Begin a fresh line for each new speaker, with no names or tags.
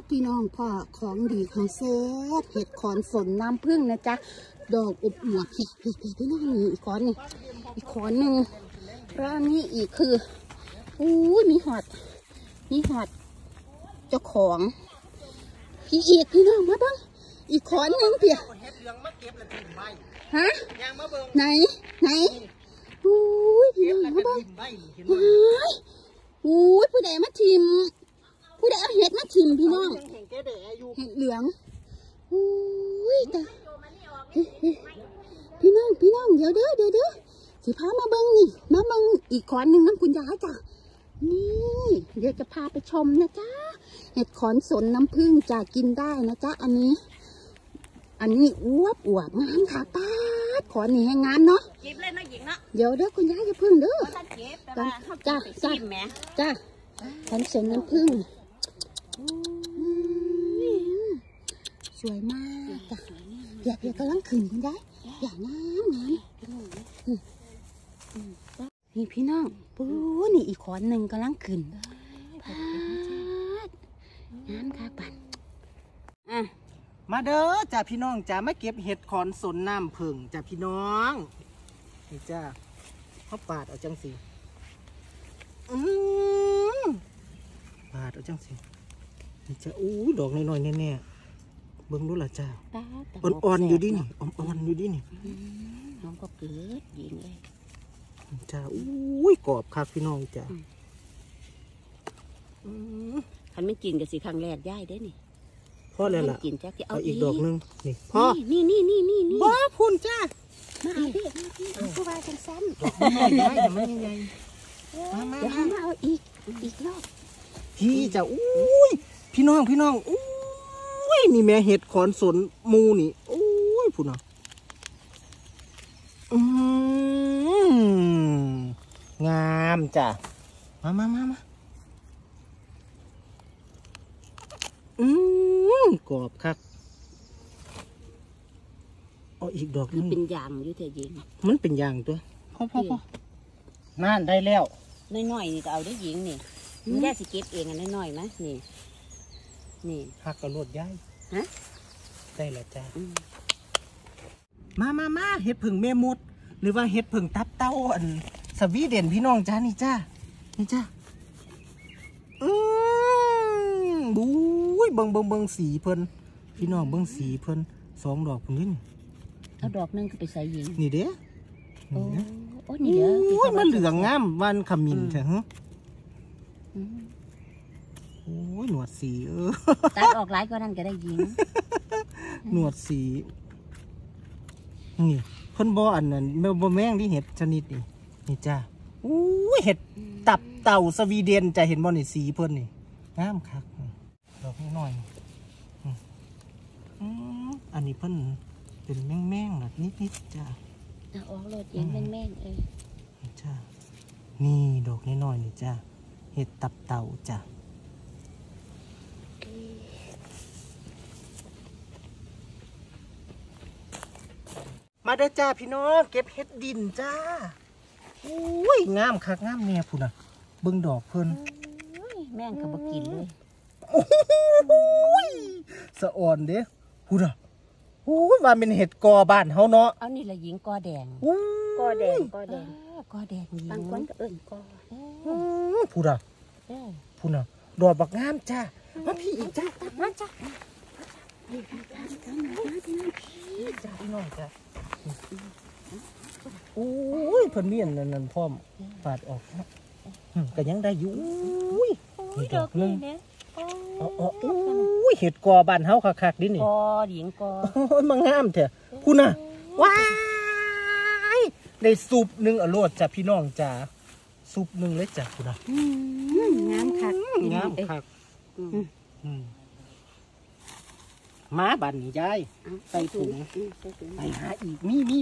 ดพี่น้องพ่อของดีของเซฟเห็ดขอนสนน้ำผึ้งนะจ๊ะ ดอกอบอวบพี่พี่พี่พี่น้องนี่อีกขอนหนึ่งอีกขอนหนึ่งแล้วอันนี้อีกคืออู้ยมีหอด มีหอด เจ้าของ พี่อีกพี่น้องมาบ้างอีกขอนหนึ่งเพีย
เฮ็ดเหลืองมาเก็บแล้วทิ้งไว้
ฮะ
ยางมาเบิ่ง
ไหนไหนอู้ยพี่
เก็บ
น้อง
แล้วก็
มาบ้าง
ทิ้งไว้นี่เห็นไหม
ว้ายอู้ยผู้ใดมาทิม ทิมพี่น้อง
เห็นแก่แด่อยู่
เห็ดเหลืองอู้ยแต่พี่น้องพี่น้องเดี๋ยวเด้อเดี๋ยวเด้อสิพามาเบิ้งนี่มาเบิ้งอีกขอนหนึ่งน้ำคุณยายจ้ะนี่เดี๋ยวจะพาไปชมนะจ๊ะเห็ดขอนสนน้ำผึ้งจะกินได้นะจ๊ะอันนี้ อันนี้อวบอวบงามค่ะป้าดขอนนี่ให้งามเนาะ
เก็บเลยเนาะหญิงเนาะ
เดี๋ยวเด้อคุณยายอย่าพึ่งเด้อ
ถ้าเก็บแต่ว่าเขา
จ้ะ
ไป
จ้ะ
ชิมแหม
จ้ะขอนสนน้ำผึ้งอืม สวยมากจ้ะเดี๋ยวเดี๋ยวกำลังขึ้นคุณยายอย่างงามงามอืมอืมนี่พี่น้องปูนี่อีกขอนหนึ่งกำลังขึ้นปาดงามค่ะปันอะ
มาเด้อจ้าพี่น้องจ้ามาเก็บเห็ดขอนสนน้ำผึ่งจ้าพี่น้องนี่จ้าเขาปาดเอาจังสีอืมปาดเอาจังสีนี่จ้าอู้ดอกน้อยๆแน่ๆ เบิ่งดูล่ะจ้า
ป้าดแต่
อ่อนๆอยู่ดินี่อ่อนๆอยู่ดินี่
น้องก็เกิดยิงเลย
จ้าอุ้ยกรอบคักพี่น้องจ้า
อืม
อืม
คันไม่กินกับสิครั้งแรกย่ายได้นี่
พอแล้วล่ะ
ไม่กินจักจะ
เอา
เอา
อี
อี
กดอกหนึงนี่พ่อ
นี่นี่นี่นี่นี่
บ่พุ่นจ้า
มาเอาพี่มาพี่เอาผู้ว่าจังซ้ำ
ดอกมันใหญ่ได้แต่มันใหญ่ๆมามา
เดี๋ยว
มา
มาเอาอีกอีกรอบ
พี่จ้าอุ้ยพี่น้องพี่น้องอุ้ย นี่แม่เห็ดขอนสนหมูนี่อุ้ยพุ่นอะอืมงามจ้ะ มามามามาอืมกรอบคักเอาอีกดอกห
คือ
นึง
เป็นยางอยู่เถอะยิง
มันเป็นอย่างตัวพ่อพ่อพ่อนั่นได้แล้ว
น้อยๆนี่ก็เอาได้ยิงนี่มันได้สิเก็บเองอันน้อยๆนะนี่ นี่
หักกระโดดย้าย
ฮะ
ได้แล้วจ้า
อืม
มามามาเห็ดผึ่งแม่มด หรือว่าเห็ดผึ่งตับเต้าอันสวีเด่นพี่น้องจ้านี่จ้านี่จ้าอืมบุ้ยเบิงเบิงเบิงสีเพิ่นพี่น้องเบิงสีเพิ่นสองดอกพุ่นนี่
เอาดอกหนึงก็ไปใส่ยิง
นี่เด้
โอ้
นี่นะ
โอ้นี่เด้อ
โอ้ยมันเหลืองงามวันขมิ้นเถอะฮะ
อืม
โอ้ยหนวดสีเออ
ตัดออกหลายก็นั่นก็ได้ยิง
หนวดสีนี่เพิ่นบ่อันนั้นบ่บ่แม่งที่เห็ดชนิดนี่นี่จ้าอู้ยเห็ดตับเต่าสวีเดนจะเห็นบ่นี่สีเพิ่นนี่งามคักดอกน้อยๆอืมอืมอันนี้เพิ่นเป็นแม่งๆแบบนิดๆจ้า
เอาออกโลดยิงแม่งๆเออ
นี่จ้านี่ดอกน้อยๆนี่จ้าเห็ดตับเต่าจ้า มาเด้อจ้าพี่น้องเก็บเห็ดดินจ้าอุ้ยงามคักงามเนี่ยพุ่นอะเบิ่งดอกเพิ่น
โอ้ยแม่งก็บ่กินเลย
โอ้ยสะอ่อนเด้พุ่นอะโอ้ยว่าเป็นเห็ดกอบ้านเฮาเนาะ
เอานี่ละยิงกอแดง
อู้
กอแดงกอแดงกอแดงบางคนก็เอิ่นกอเอ
อื
อ
มพุ่นอะ
เออ
พุ่นอะดอกบักงามจ้า มาพี่อีกจ้า
มาจ้ะ
จ้าพี่น้องจ้าโอ้ยเพิ่นเมียนนั่นนั่นพร้อมปาดออกนะอืมก็ยังได้อยู่อุ้ยนี่ดอกหนึง
เนี่ย
เอาเอาอุ้ยเห็ดกอบ้านเฮาคักๆดินี่
กอหญิงกอ
โอ้ยมางามเถอะคุณน่ะว้ายได้ซุปหนึ่งอรวดจ้ะพี่น้องจ้าซุปหนึ่งเลยจ้ะคุณน่ะ
งามคัก
งามคักอื มมาบันนี้ยายใส่ถุง
ใส่ถุง
ไปหาอีกมีมี